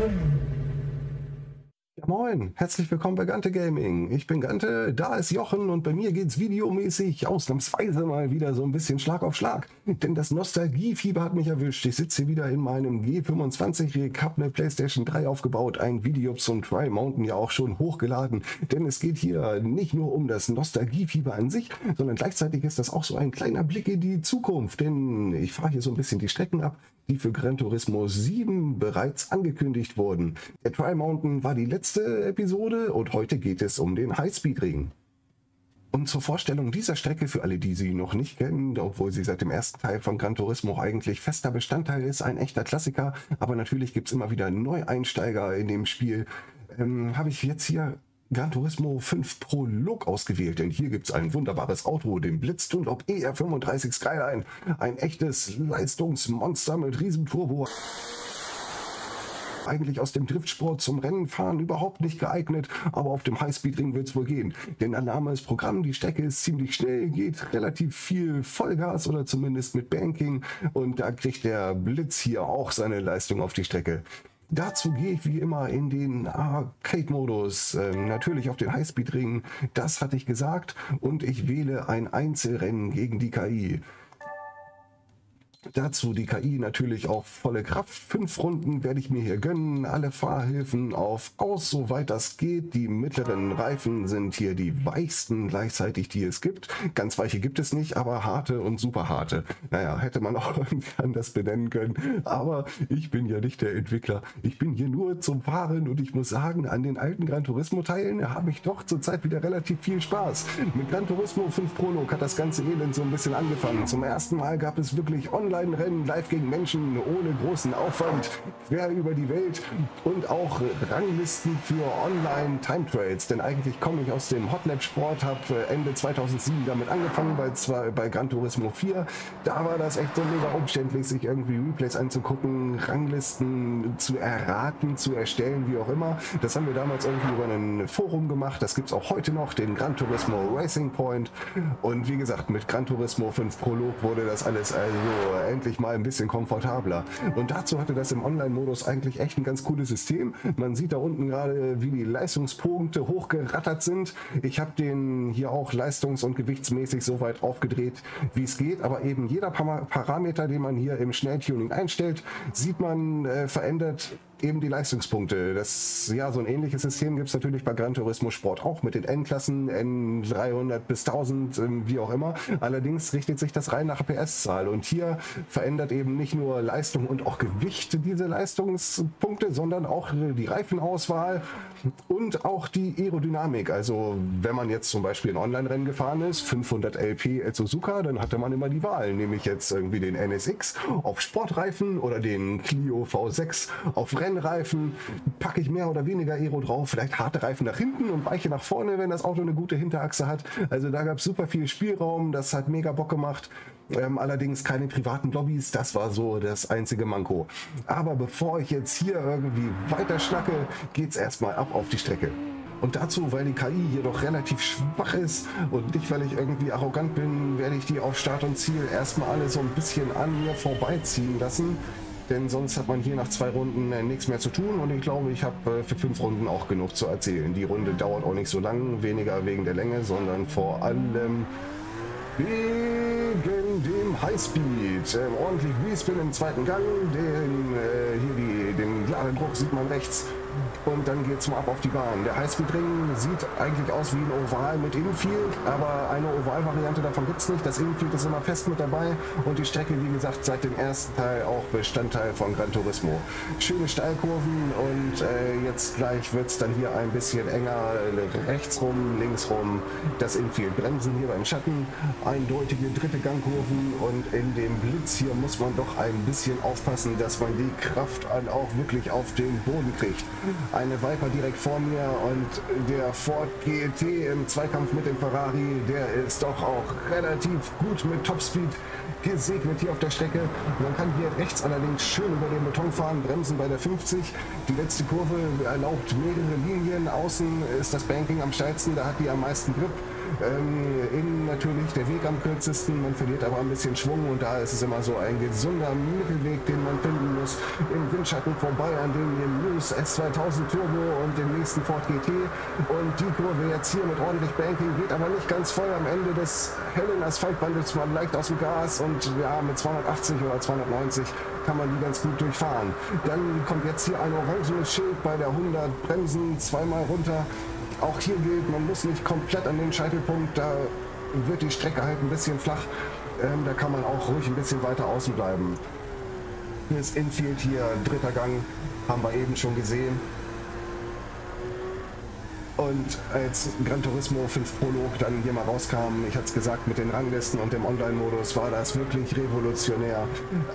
Ja, moin, herzlich willkommen bei Gante Gaming. Ich bin Gante, da ist Jochen und bei mir geht's videomäßig ausnahmsweise mal wieder so ein bisschen Schlag auf Schlag. Denn das Nostalgiefieber hat mich erwischt. Ich sitze hier wieder in meinem G25, ich habe eine Playstation 3 aufgebaut, ein Video zum Tri Mountain ja auch schon hochgeladen. Denn es geht hier nicht nur um das Nostalgiefieber an sich, sondern gleichzeitig ist das auch so ein kleiner Blick in die Zukunft. Denn ich fahre hier so ein bisschen die Strecken ab, die für Gran Turismo 7 bereits angekündigt wurden. Der Tri Mountain war die letzte Episode und heute geht es um den Highspeed-Ring. Und zur Vorstellung dieser Strecke für alle, die sie noch nicht kennen, obwohl sie seit dem ersten Teil von Gran Turismo eigentlich fester Bestandteil ist, ein echter Klassiker, aber natürlich gibt es immer wieder Neueinsteiger in dem Spiel, ähm, habe ich jetzt hier Gran Turismo 5 Prolog ausgewählt, denn hier gibt es ein wunderbares Auto, den Blitzdunlop ER35 Skyline. Ein echtes Leistungsmonster mit Riesenturbo eigentlich aus dem Driftsport zum Rennenfahren überhaupt nicht geeignet, aber auf dem Highspeed-Ring wird es wohl gehen. Denn der Name ist Programm, die Strecke ist ziemlich schnell, geht relativ viel Vollgas oder zumindest mit Banking und da kriegt der Blitz hier auch seine Leistung auf die Strecke. Dazu gehe ich wie immer in den Arcade-Modus, äh, natürlich auf den Highspeed-Ring, das hatte ich gesagt, und ich wähle ein Einzelrennen gegen die KI. Dazu die KI natürlich auf volle Kraft. Fünf Runden werde ich mir hier gönnen. Alle Fahrhilfen auf aus, soweit das geht. Die mittleren Reifen sind hier die weichsten gleichzeitig, die es gibt. Ganz weiche gibt es nicht, aber harte und super harte. Naja, hätte man auch irgendwie anders benennen können. Aber ich bin ja nicht der Entwickler. Ich bin hier nur zum Fahren und ich muss sagen, an den alten Gran Turismo Teilen habe ich doch zurzeit wieder relativ viel Spaß. Mit Gran Turismo 5 Prolog hat das ganze Elend so ein bisschen angefangen. Zum ersten Mal gab es wirklich online Online-Rennen live gegen Menschen ohne großen Aufwand quer über die Welt und auch Ranglisten für Online-Time-Trades. Denn eigentlich komme ich aus dem Hotlap-Sport, habe Ende 2007 damit angefangen bei, zwei, bei Gran Turismo 4. Da war das echt so mega umständlich, sich irgendwie Replays anzugucken, Ranglisten zu erraten, zu erstellen, wie auch immer. Das haben wir damals irgendwie über ein Forum gemacht. Das gibt es auch heute noch, den Gran Turismo Racing Point. Und wie gesagt, mit Gran Turismo 5 Prolog wurde das alles also endlich mal ein bisschen komfortabler. Und dazu hatte das im Online-Modus eigentlich echt ein ganz cooles System. Man sieht da unten gerade, wie die Leistungspunkte hochgerattert sind. Ich habe den hier auch leistungs- und gewichtsmäßig so weit aufgedreht, wie es geht. Aber eben jeder Parameter, den man hier im Schnelltuning einstellt, sieht man äh, verändert eben die Leistungspunkte. Das, ja, so ein ähnliches System gibt es natürlich bei Gran Turismo Sport auch mit den N-Klassen, N300 bis 1000, ähm, wie auch immer. Allerdings richtet sich das rein nach PS-Zahl. Und hier verändert eben nicht nur Leistung und auch Gewichte diese Leistungspunkte, sondern auch die Reifenauswahl und auch die Aerodynamik. Also wenn man jetzt zum Beispiel ein Online-Rennen gefahren ist, 500 LP El Suzuka, dann hatte man immer die Wahl. Nehme ich jetzt irgendwie den NSX auf Sportreifen oder den Clio V6 auf Rennen Rennreifen packe ich mehr oder weniger Aero drauf, vielleicht harte Reifen nach hinten und weiche nach vorne, wenn das Auto eine gute Hinterachse hat. Also da gab es super viel Spielraum, das hat mega Bock gemacht. Ähm, allerdings keine privaten Lobbys, das war so das einzige Manko. Aber bevor ich jetzt hier irgendwie weiter schnacke, geht's erstmal ab auf die Strecke. Und dazu, weil die KI hier doch relativ schwach ist und nicht, weil ich irgendwie arrogant bin, werde ich die auf Start und Ziel erstmal alle so ein bisschen an mir vorbeiziehen lassen denn sonst hat man hier nach zwei Runden äh, nichts mehr zu tun und ich glaube, ich habe äh, für fünf Runden auch genug zu erzählen. Die Runde dauert auch nicht so lang, weniger wegen der Länge, sondern vor allem wegen dem Highspeed. Ähm, ordentlich Respin im zweiten Gang, den, äh, hier die, den Ladedruck sieht man rechts und dann geht es mal ab auf die Bahn. Der Highspeed-Ring sieht eigentlich aus wie ein Oval mit Infield, aber eine Oval-Variante davon gibt es nicht. Das Infield ist immer fest mit dabei und die Strecke, wie gesagt, seit dem ersten Teil auch Bestandteil von Gran Turismo. Schöne Steilkurven und äh, jetzt gleich wird es dann hier ein bisschen enger, rechts rum, links rum, das Infield. Bremsen hier beim Schatten, eindeutige dritte Gangkurven und in dem Blitz hier muss man doch ein bisschen aufpassen, dass man die Kraft auch wirklich auf den Boden kriegt eine Viper direkt vor mir und der Ford GT im Zweikampf mit dem Ferrari, der ist doch auch relativ gut mit Topspeed gesegnet hier auf der Strecke. Man kann hier rechts allerdings schön über den Beton fahren, bremsen bei der 50. Die letzte Kurve erlaubt mehrere Linien. Außen ist das Banking am steilsten, da hat die am meisten Grip. Ähm, innen natürlich der Weg am kürzesten, man verliert aber ein bisschen Schwung und da ist es immer so ein gesunder Mittelweg, den man finden muss. Im Windschatten vorbei an dem News S2000 Turbo und dem nächsten Ford GT und die Kurve jetzt hier mit ordentlich Banking geht aber nicht ganz voll am Ende des hellen Asphaltbandes, man leicht aus dem Gas und ja, mit 280 oder 290 kann man die ganz gut durchfahren. Dann kommt jetzt hier ein orangenes Schild bei der 100 Bremsen zweimal runter. Auch hier gilt, man muss nicht komplett an den Scheitelpunkt, da wird die Strecke halt ein bisschen flach. Ähm, da kann man auch ruhig ein bisschen weiter außen bleiben. Hier ist Infield hier, dritter Gang, haben wir eben schon gesehen. Und als Gran Turismo 5 Prolog dann hier mal rauskam, ich hatte es gesagt, mit den Ranglisten und dem Online-Modus war das wirklich revolutionär.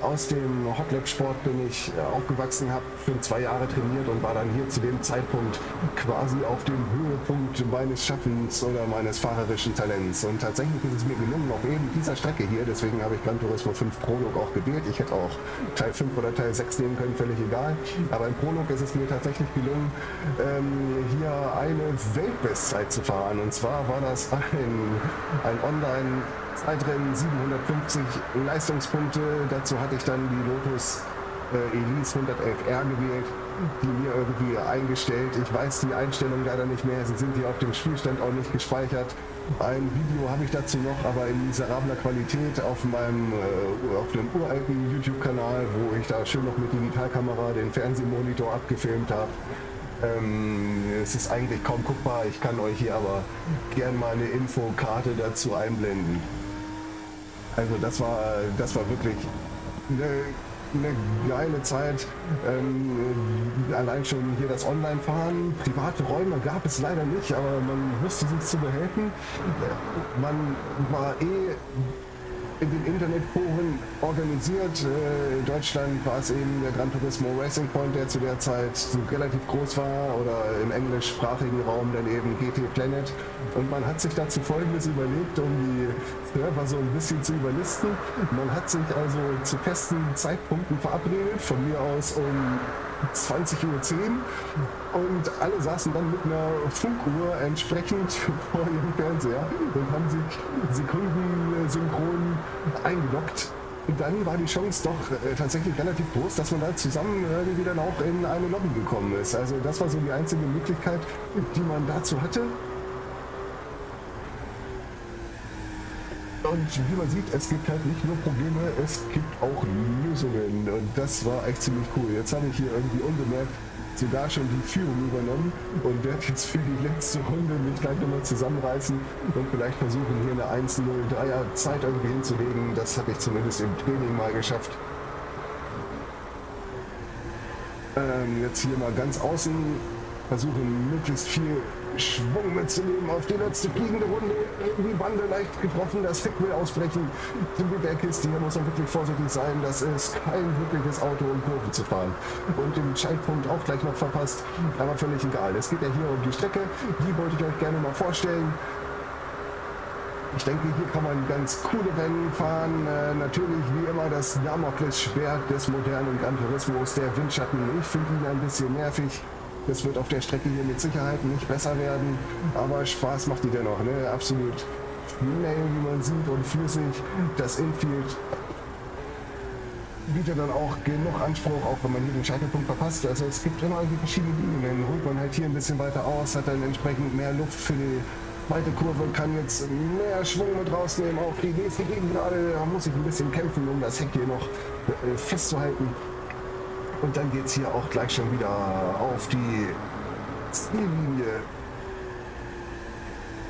Aus dem Hotlap-Sport bin ich äh, aufgewachsen, habe für zwei Jahre trainiert und war dann hier zu dem Zeitpunkt quasi auf dem Höhepunkt meines Schaffens oder meines fahrerischen Talents. Und tatsächlich ist es mir gelungen, auf eben dieser Strecke hier, deswegen habe ich Gran Turismo 5 Prolog auch gewählt. Ich hätte auch Teil 5 oder Teil 6 nehmen können, völlig egal. Aber im Prolog ist es mir tatsächlich gelungen, ähm, hier eine Weltbestzeit zu fahren. Und zwar war das ein, ein Online-Zeitrennen, 750 Leistungspunkte. Dazu hatte ich dann die Lotus äh, Elise 111R gewählt, die mir irgendwie eingestellt. Ich weiß die Einstellung leider nicht mehr. Sie sind hier auf dem Spielstand auch nicht gespeichert. Ein Video habe ich dazu noch, aber in miserabler Qualität auf meinem äh, auf einem uralten YouTube-Kanal, wo ich da schön noch mit Digitalkamera den Fernsehmonitor abgefilmt habe. Ähm, es ist eigentlich kaum guckbar, ich kann euch hier aber gern mal eine Infokarte dazu einblenden. Also das war, das war wirklich eine, eine geile Zeit. Ähm, allein schon hier das Online-Fahren. Private Räume gab es leider nicht, aber man wusste sich zu behelfen. Man war eh in den Internetforen organisiert. Äh, in Deutschland war es eben der Gran Turismo Racing Point, der zu der Zeit so relativ groß war, oder im englischsprachigen Raum dann eben GT Planet. Und man hat sich dazu Folgendes überlegt, um die Server so ein bisschen zu überlisten. Man hat sich also zu festen Zeitpunkten verabredet, von mir aus um 20.10 Uhr und alle saßen dann mit einer Funkuhr entsprechend vor ihrem Fernseher und haben sich Sekunden synchron eingeloggt. Und dann war die Chance doch äh, tatsächlich relativ groß, dass man da zusammen irgendwie dann auch in eine Lobby gekommen ist. Also das war so die einzige Möglichkeit, die man dazu hatte. Und wie man sieht, es gibt halt nicht nur Probleme, es gibt auch Lösungen. Und das war echt ziemlich cool. Jetzt habe ich hier irgendwie unbemerkt sogar schon die Führung übernommen und werde jetzt für die letzte Runde mich gleich nochmal zusammenreißen und vielleicht versuchen, hier eine 1-0-3er Zeit irgendwie hinzulegen. Das habe ich zumindest im Training mal geschafft. Ähm, jetzt hier mal ganz außen versuchen, möglichst viel Schwung mitzunehmen auf die letzte fliegende Runde. Die Bande leicht getroffen, das Heck will ausbrechen. Der Kiste hier muss man wirklich vorsichtig sein. Das ist kein wirkliches Auto, um Kurven zu fahren. Und den Schaltpunkt auch gleich noch verpasst. Aber völlig egal. Es geht ja hier um die Strecke. Die wollte ich euch gerne mal vorstellen. Ich denke, hier kann man ganz coole Rennen fahren. Äh, natürlich wie immer das Damoklesschwert des modernen Gran Turismos, der Windschatten. Ich finde ihn ein bisschen nervig. Es wird auf der Strecke hier mit Sicherheit nicht besser werden, aber Spaß macht die dennoch. Ne? Absolut schnell, wie man sieht, und flüssig. Das Infield bietet dann auch genug Anspruch, auch wenn man hier den Scheitelpunkt verpasst. Also es gibt immer irgendwie verschiedene Linien. Dann holt man halt hier ein bisschen weiter aus, hat dann entsprechend mehr Luft für die zweite Kurve, kann jetzt mehr Schwung mit rausnehmen auf die nächste Gegend gerade. Da muss ich ein bisschen kämpfen, um das Heck hier noch äh, festzuhalten. Und dann geht es hier auch gleich schon wieder auf die Ziellinie.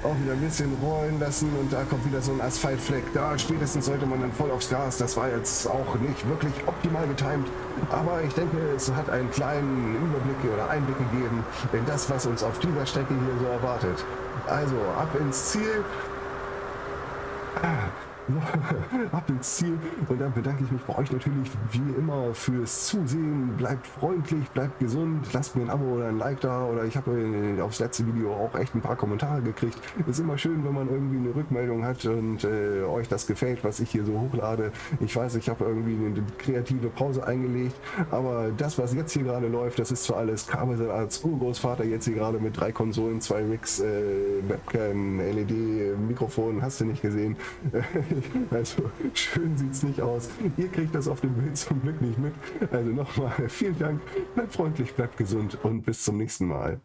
Auch wieder ein bisschen rollen lassen und da kommt wieder so ein Asphaltfleck. Da spätestens sollte man dann voll aufs Gas. Das war jetzt auch nicht wirklich optimal getimt. Aber ich denke, es hat einen kleinen Überblick oder Einblick gegeben in das, was uns auf dieser Strecke hier so erwartet. Also ab ins Ziel. So, ab ins Ziel. Und dann bedanke ich mich bei euch natürlich wie immer fürs Zusehen. Bleibt freundlich, bleibt gesund, lasst mir ein Abo oder ein Like da. Oder ich habe aufs letzte Video auch echt ein paar Kommentare gekriegt. Ist immer schön, wenn man irgendwie eine Rückmeldung hat und äh, euch das gefällt, was ich hier so hochlade. Ich weiß, ich habe irgendwie eine kreative Pause eingelegt, aber das, was jetzt hier gerade läuft, das ist zwar alles Kabel als Urgroßvater jetzt hier gerade mit drei Konsolen, zwei Rigs, äh, Webcam, LED, Mikrofon, hast du nicht gesehen. also schön sieht es nicht aus. Ihr kriegt das auf dem Bild zum Glück nicht mit. Also nochmal vielen Dank, bleibt freundlich, bleibt gesund und bis zum nächsten Mal.